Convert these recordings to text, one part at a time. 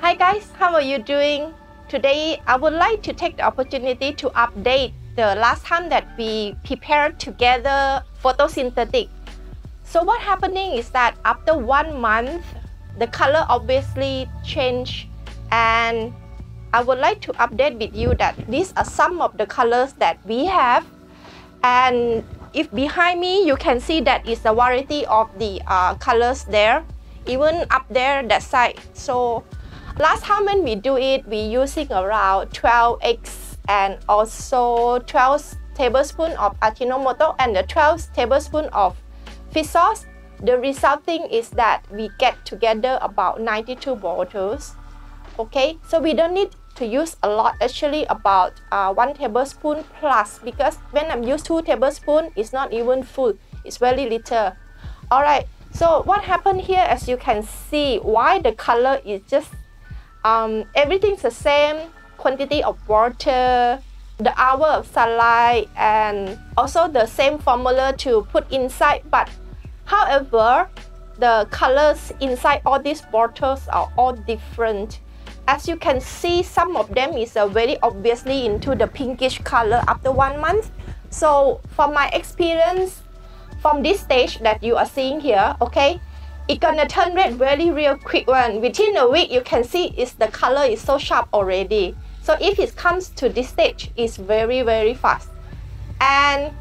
Hi guys, how are you doing? Today I would like to take the opportunity to update the last time that we prepared together photosynthetic. So what happening is that after one month, the color obviously changed and I would like to update with you that these are some of the colors that we have and if behind me you can see that is a variety of the uh, colors there even up there that side so Last time when we do it, we using around 12 eggs and also 12 tablespoon of Ajinomoto and the 12 tablespoon of fish sauce. The resulting is that we get together about 92 bottles. Okay, so we don't need to use a lot, actually about uh, 1 tablespoon plus because when I'm use 2 tablespoon, it's not even full, it's very little. Alright, so what happened here as you can see, why the color is just um, everything's the same quantity of water, the hour of sunlight, and also the same formula to put inside. But however, the colors inside all these bottles are all different. As you can see, some of them is uh, very obviously into the pinkish color after one month. So from my experience, from this stage that you are seeing here, okay, it's gonna turn red very real quick one. Within a week, you can see is the color is so sharp already. So if it comes to this stage, it's very, very fast. And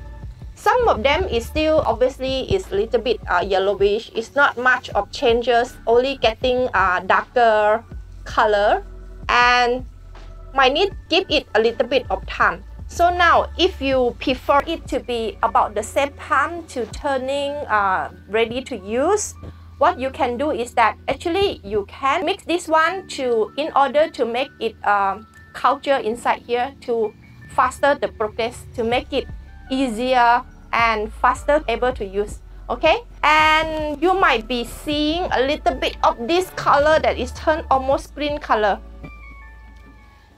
some of them is still obviously is a little bit uh, yellowish. It's not much of changes, only getting uh, darker color and might need give it a little bit of time. So now, if you prefer it to be about the same time to turning uh, ready to use, what you can do is that actually you can mix this one to in order to make it um, culture inside here to faster the progress to make it easier and faster able to use okay? And you might be seeing a little bit of this color that is turned almost green color.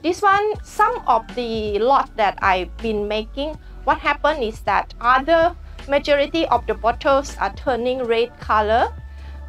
This one some of the lot that I've been making what happened is that other majority of the bottles are turning red color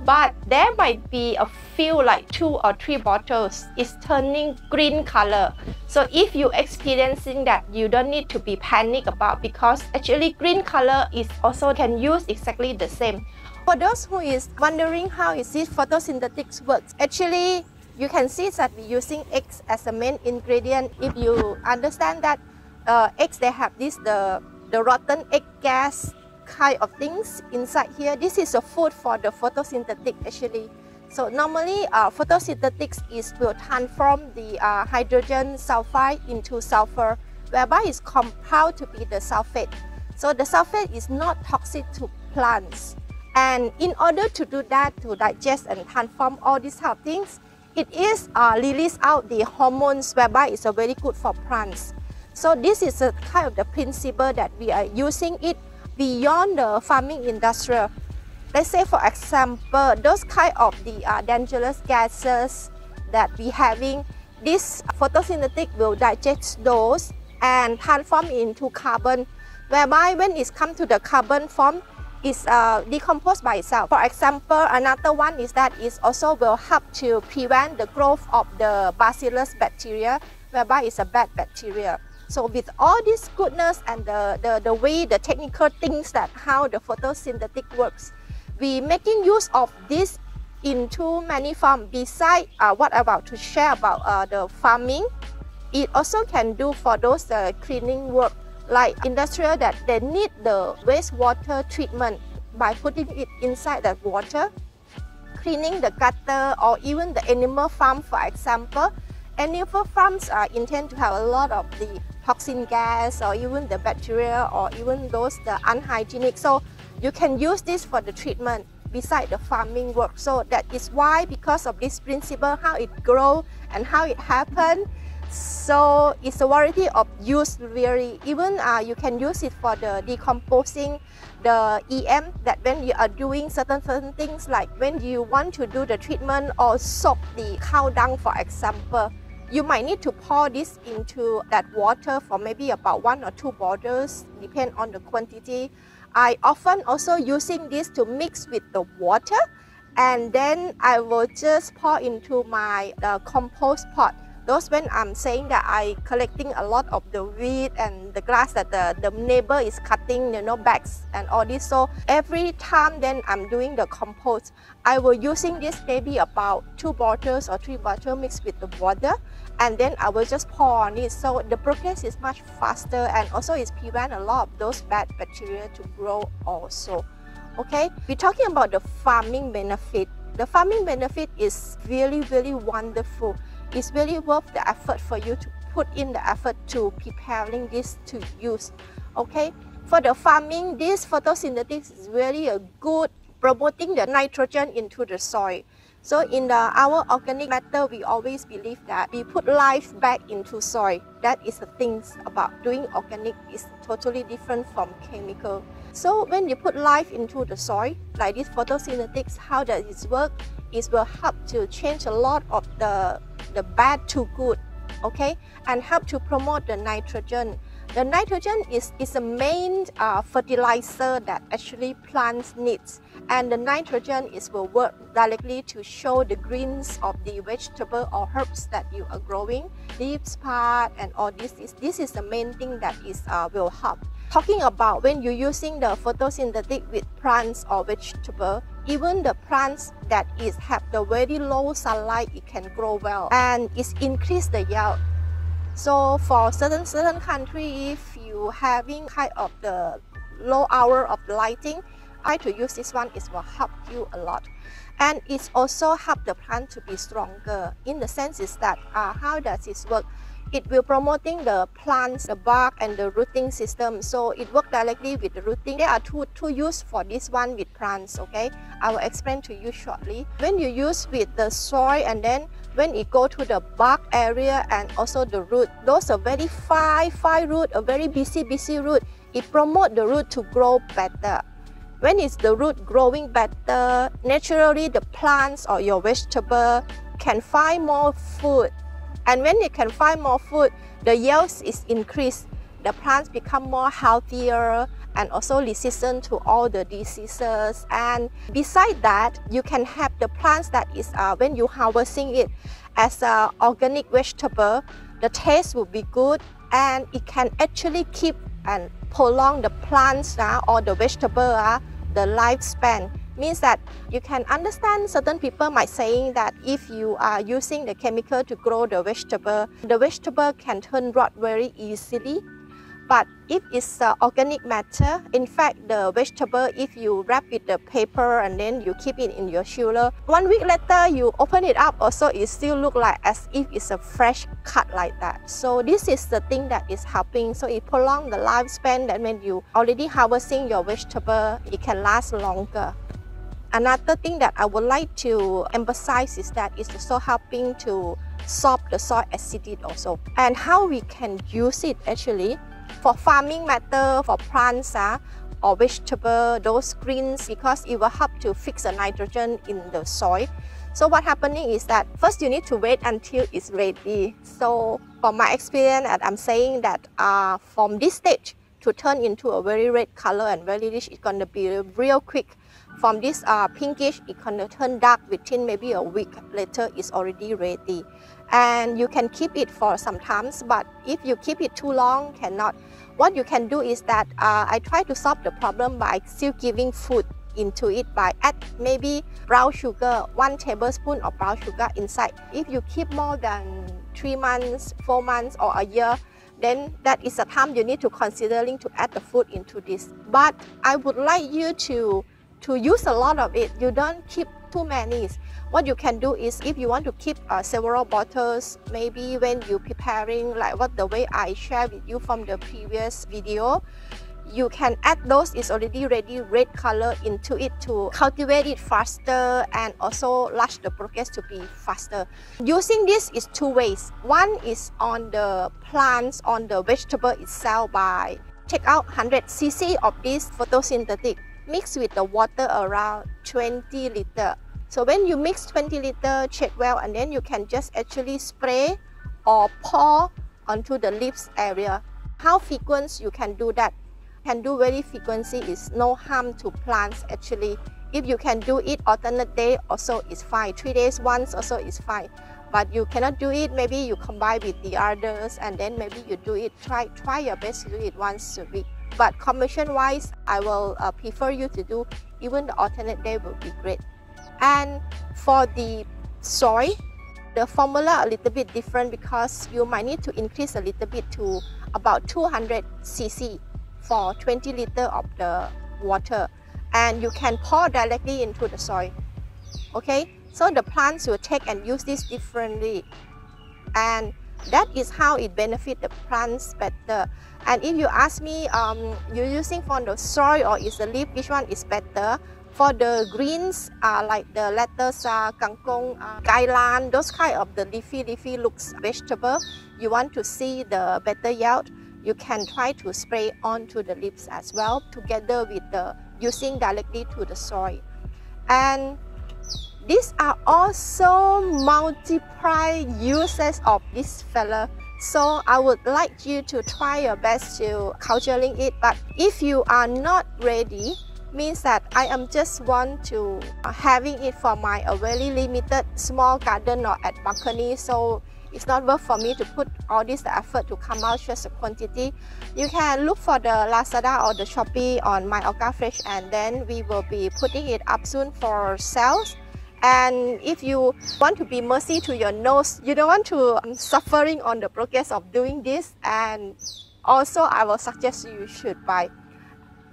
but there might be a few like two or three bottles is turning green color. So if you experiencing that you don't need to be panic about because actually green color is also can use exactly the same. For those who is wondering how is this photosynthetics works actually you can see that we're using eggs as a main ingredient. If you understand that uh, eggs they have this the the rotten egg gas kind of things inside here. This is a food for the photosynthetic actually. So normally uh, photosynthetics is will transform the uh, hydrogen sulfide into sulfur whereby it's compound to be the sulfate. So the sulfate is not toxic to plants. And in order to do that, to digest and transform all these type of things, it is uh, release out the hormones whereby it's very good for plants. So this is a kind of the principle that we are using it beyond the farming industry. Let's say for example, those kind of the uh, dangerous gases that we having, this photosynthetic will digest those and transform into carbon, whereby when it comes to the carbon form, is uh, decomposed by itself. For example, another one is that it also will help to prevent the growth of the bacillus bacteria, whereby it's a bad bacteria. So with all this goodness and the, the, the way, the technical things that how the photosynthetic works, we making use of this into many farms. Besides uh, what I'm about to share about uh, the farming, it also can do for those uh, cleaning work like industrial that they need the wastewater treatment by putting it inside the water, cleaning the gutter or even the animal farm for example. Animal farms are intend to have a lot of the toxin gas or even the bacteria or even those the unhygienic. So you can use this for the treatment beside the farming work. So that is why because of this principle, how it grow and how it happen. So it's a variety of use really. Even uh, you can use it for the decomposing the EM that when you are doing certain certain things like when you want to do the treatment or soak the cow dung for example you might need to pour this into that water for maybe about one or two bottles, depend on the quantity. I often also using this to mix with the water and then I will just pour into my compost pot those when I'm saying that I collecting a lot of the weed and the grass that the, the neighbor is cutting, you know, bags and all this. So every time then I'm doing the compost, I will using this maybe about two bottles or three bottles mixed with the water and then I will just pour on it. So the progress is much faster and also it prevent a lot of those bad bacteria to grow also. Okay, we're talking about the farming benefit. The farming benefit is really, really wonderful it's really worth the effort for you to put in the effort to preparing this to use okay? For the farming this photosynthesis is really a good promoting the nitrogen into the soil. So in the, our organic matter we always believe that we put life back into soil. That is the things about doing organic is totally different from chemical so when you put life into the soil like this photosynthetics how does it work it will help to change a lot of the the bad to good, okay, and help to promote the nitrogen. The nitrogen is, is the main uh, fertilizer that actually plants needs and the nitrogen is will work directly to show the greens of the vegetable or herbs that you are growing, leaves part and all this is this is the main thing that is uh, will help. Talking about when you're using the photosynthetic with plants or vegetable, even the plants that is have the very low sunlight it can grow well and it's increase the yield. So for certain certain country if you having kind of the low hour of lighting I to use this one it will help you a lot. And it's also help the plant to be stronger in the sense is that uh, how does this work it will promoting the plants, the bark and the rooting system. So it work directly with the rooting. There are two, two use for this one with plants, okay? I will explain to you shortly. When you use with the soil and then when it go to the bark area and also the root, those are very fine, fine root, a very busy, busy root. It promote the root to grow better. When is the root growing better, naturally the plants or your vegetable can find more food and when it can find more food, the yields is increased. The plants become more healthier and also resistant to all the diseases. And beside that, you can have the plants that is uh, when you harvesting it as an organic vegetable, the taste will be good and it can actually keep and prolong the plants uh, or the vegetable uh, the lifespan means that you can understand certain people might saying that if you are using the chemical to grow the vegetable, the vegetable can turn rot very easily. But if it's uh, organic matter, in fact, the vegetable, if you wrap it the paper and then you keep it in your chiller, one week later you open it up, also it still look like as if it's a fresh cut like that. So this is the thing that is helping. So it prolong the lifespan that when you already harvesting your vegetable, it can last longer. Another thing that I would like to emphasize is that it's also helping to solve the soil acidity also. And how we can use it actually for farming matter, for plants uh, or vegetable, those greens, because it will help to fix the nitrogen in the soil. So what happening is that first you need to wait until it's ready. So from my experience, I'm saying that uh, from this stage to turn into a very red color and very rich, it's gonna be real quick from this uh, pinkish, it can turn dark within maybe a week later, it's already ready. And you can keep it for some times, but if you keep it too long, cannot. What you can do is that uh, I try to solve the problem by still giving food into it by add maybe brown sugar, one tablespoon of brown sugar inside. If you keep more than three months, four months or a year, then that is a time you need to considering to add the food into this. But I would like you to to use a lot of it, you don't keep too many. What you can do is if you want to keep uh, several bottles, maybe when you preparing like what the way I share with you from the previous video, you can add those is already ready red color into it to cultivate it faster and also launch the progress to be faster. Using this is two ways. One is on the plants, on the vegetable itself by take out 100 cc of this photosynthetic mix with the water around 20 liter. So when you mix 20 liter, check well and then you can just actually spray or pour onto the leaves area. How frequent you can do that? can do very frequency is no harm to plants actually. If you can do it alternate day also is fine. Three days once also is fine. But you cannot do it, maybe you combine with the others and then maybe you do it, try, try your best to do it once a week. But commission wise, I will uh, prefer you to do even the alternate day will be great. And for the soy, the formula a little bit different because you might need to increase a little bit to about 200 cc for 20 liter of the water. And you can pour directly into the soil okay? So the plants will take and use this differently. And that is how it benefit the plants better and if you ask me um, you're using for the soil or is the leaf which one is better for the greens, uh, like the lettuce, uh, kangkong, uh, kailan, those kind of the leafy, leafy looks vegetable, you want to see the better yield, you can try to spray onto the leaves as well, together with the using directly to the soil. And these are also multiple uses of this fella. So I would like you to try your best to culturing it. But if you are not ready, means that I am just want to uh, having it for my a very limited small garden or at balcony so it's not worth for me to put all this effort to come out just a quantity. You can look for the Lazada or the Shopee on my Orga Fresh and then we will be putting it up soon for sales. And if you want to be mercy to your nose, you don't want to um, suffering on the progress of doing this and also I will suggest you should buy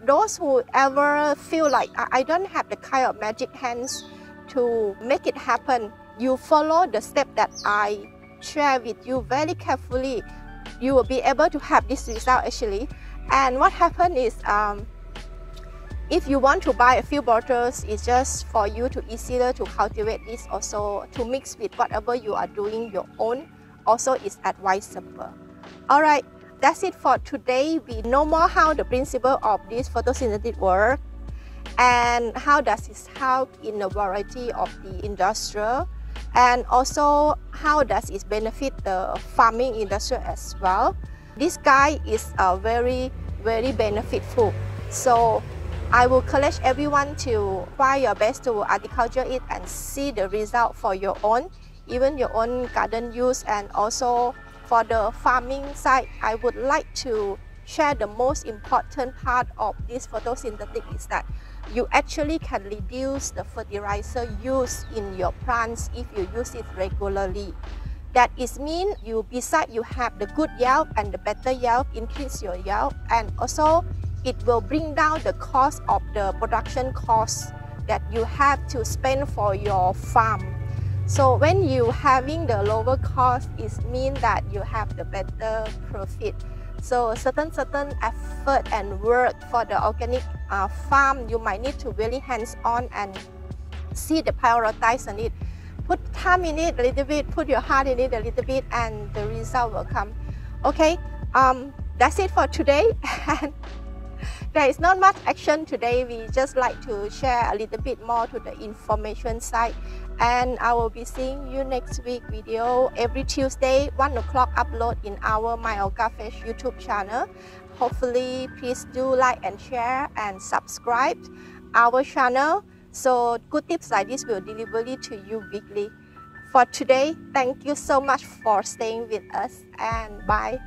those who ever feel like I don't have the kind of magic hands to make it happen, you follow the step that I share with you very carefully. You will be able to have this result actually. And what happened is, um, if you want to buy a few bottles, it's just for you to easier to cultivate this also to mix with whatever you are doing your own also is advisable. Alright, that's it for today. We know more how the principle of this photosynthetic work and how does it help in a variety of the industrial and also how does it benefit the farming industry as well. This guy is uh, very, very benefitful. So I will encourage everyone to try your best to agriculture it and see the result for your own, even your own garden use and also for the farming side, I would like to share the most important part of this photosynthetic is that you actually can reduce the fertilizer use in your plants if you use it regularly. That is mean you beside you have the good yield and the better yield, increase your yield and also it will bring down the cost of the production cost that you have to spend for your farm. So when you having the lower cost, it means that you have the better profit. So certain certain effort and work for the organic uh, farm, you might need to really hands-on and see the prioritize on it. Put time in it a little bit, put your heart in it a little bit, and the result will come. Okay, um, that's it for today. there is not much action today. We just like to share a little bit more to the information side. And I will be seeing you next week video every Tuesday 1 o'clock upload in our My Orga Fresh YouTube channel. Hopefully please do like and share and subscribe our channel. So good tips like this will deliver it to you weekly. For today thank you so much for staying with us and bye